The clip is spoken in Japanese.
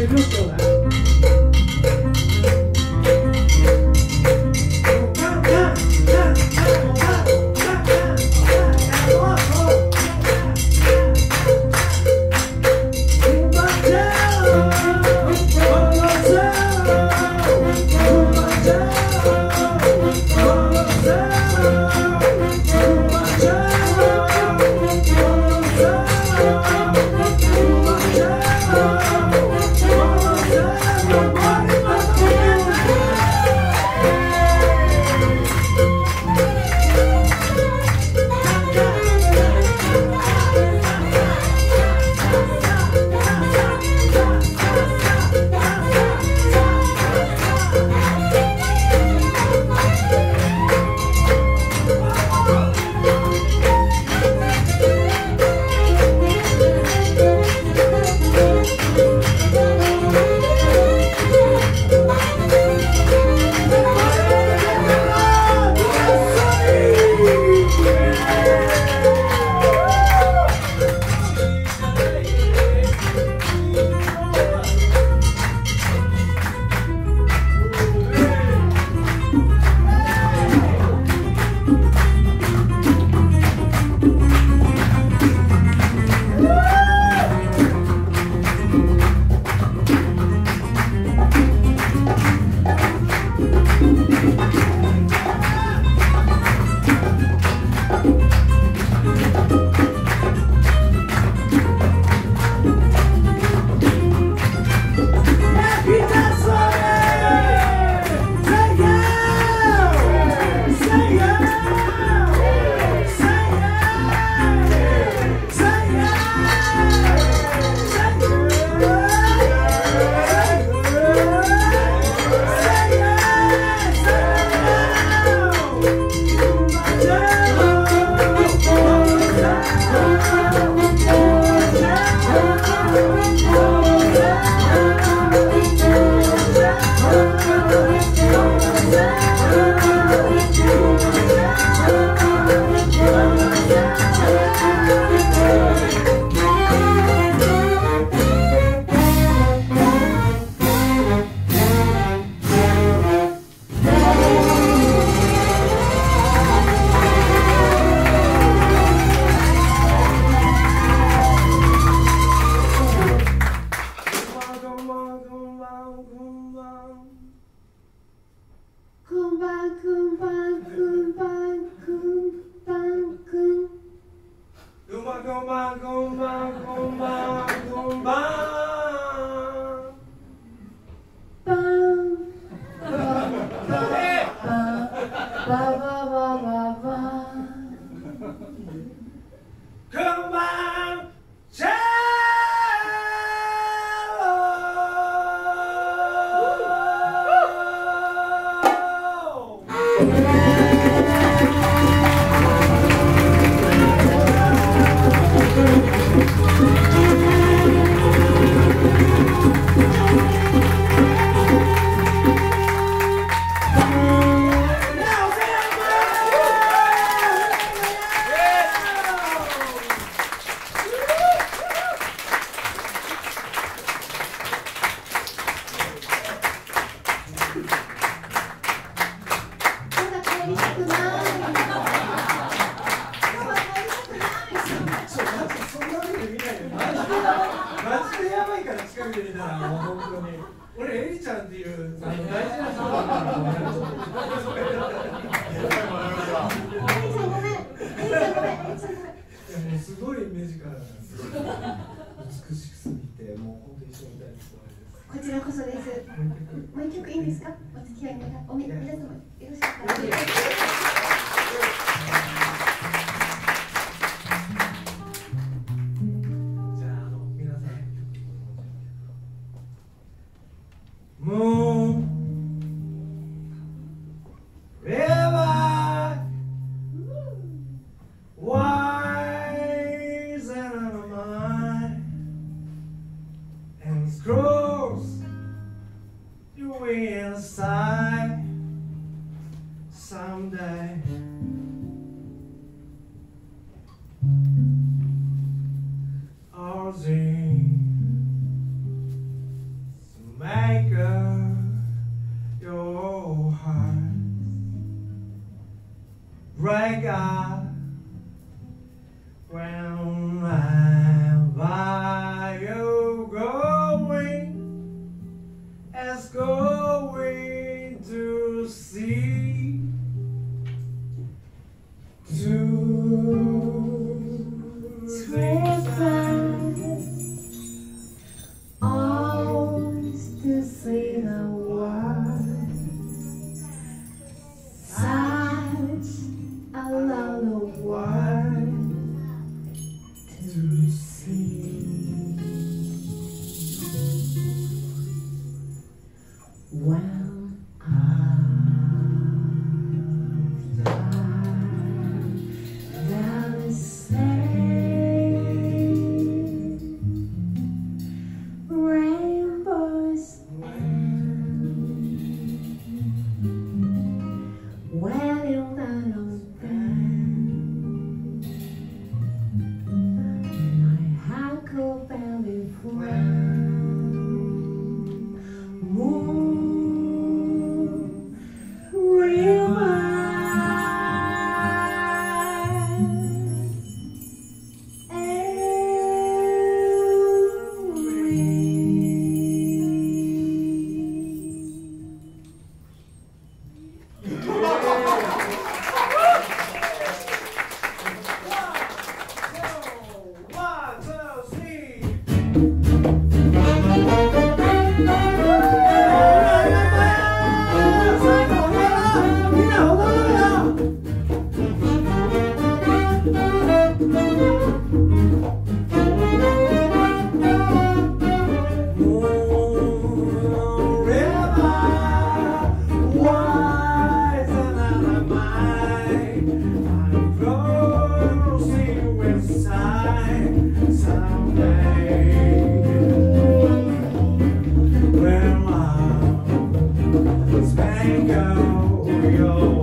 谁住四啊マジでやばいから近くで見たらもう本当に。俺エリちゃんってい。うあの大事な人だからん。い。やもうすごい。目力なんですよ美しすぎてもう本当に一緒みたい。ですこちらこそですもう一曲い。い。んですかお付き合い。皆様よろしくお願い。します Right God. Spanko, yo.